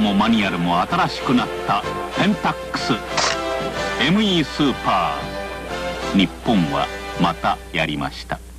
マニュアルも新しくなったペンタックス ME スーパー日本はまたやりました。